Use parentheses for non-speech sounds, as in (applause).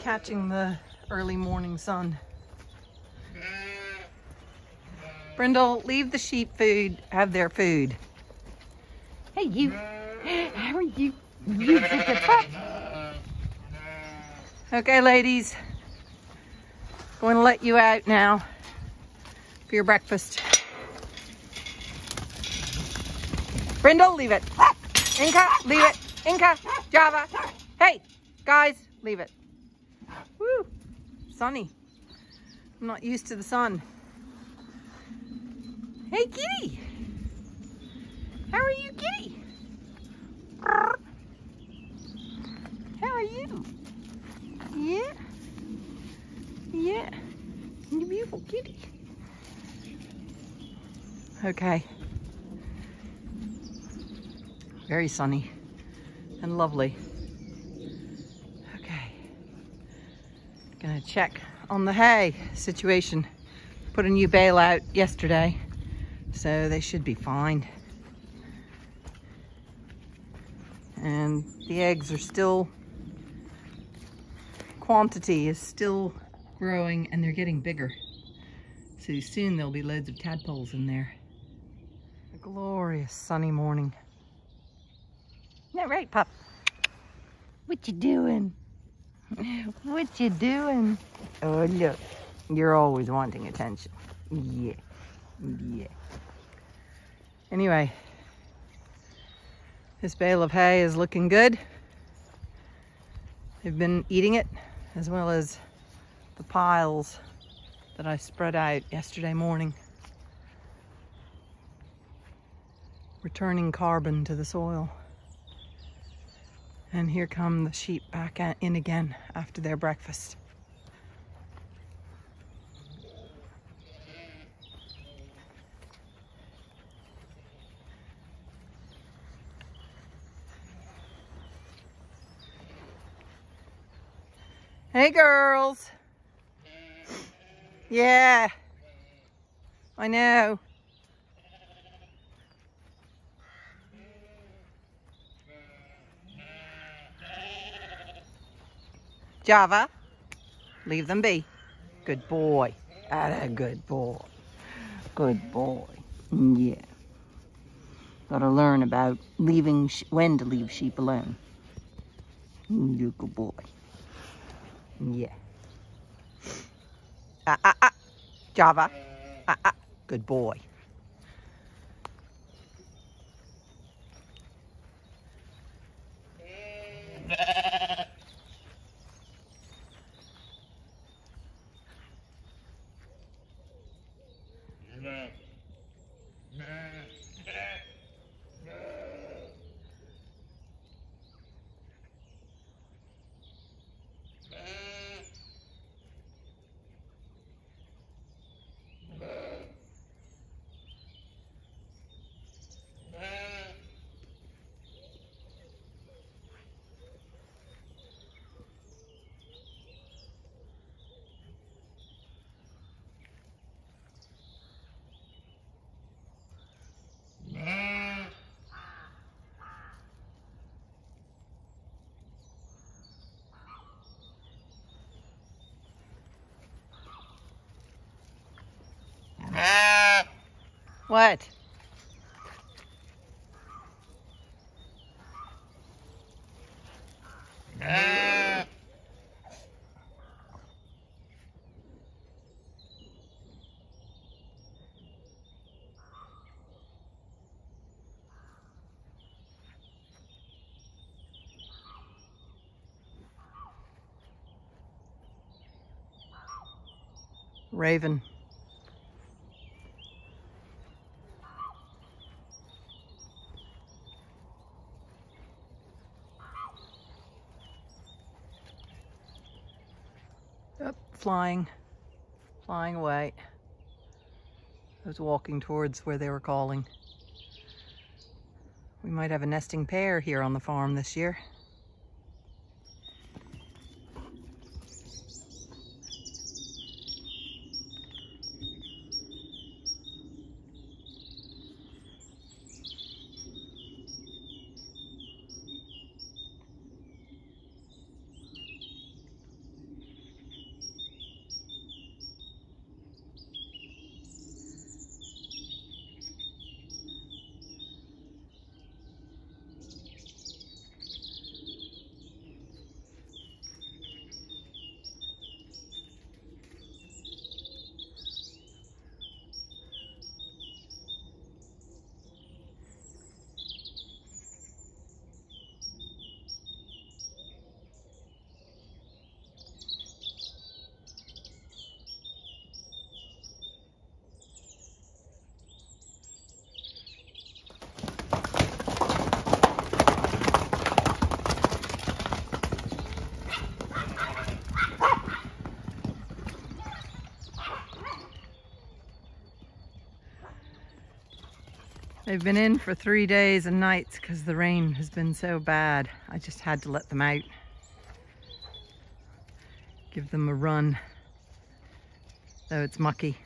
catching the early morning sun. Brindle, leave the sheep food, have their food. Hey, you. How are you? You take a pup. Okay, ladies. Going to let you out now for your breakfast. Brindle, leave it. Inca, leave it. Inca, Java. Hey, guys, leave it. Sunny. I'm not used to the sun. Hey, kitty. How are you, kitty? How are you? Yeah? Yeah. You beautiful kitty. Okay. Very sunny and lovely. Okay. Gonna check on the hay situation. Put a new bale out yesterday, so they should be fine. And the eggs are still, quantity is still growing and they're getting bigger. So soon there'll be loads of tadpoles in there. A glorious sunny morning. Yeah, right, pup? What you doing? (laughs) What you doing? Oh, look. You're always wanting attention. Yeah. Yeah. Anyway, this bale of hay is looking good. They've been eating it as well as the piles that I spread out yesterday morning. Returning carbon to the soil. And here come the sheep back in again after their breakfast. Hey girls. Yeah. I know. Java, leave them be. Good boy. A good boy. Good boy. Yeah. Gotta learn about leaving, when to leave sheep alone. You good boy. Yeah. Ah, ah, ah. Java. Ah, ah. Good boy. (laughs) What? Raven. Flying, flying away. I was walking towards where they were calling. We might have a nesting pair here on the farm this year. They've been in for three days and nights because the rain has been so bad. I just had to let them out. Give them a run, though it's mucky.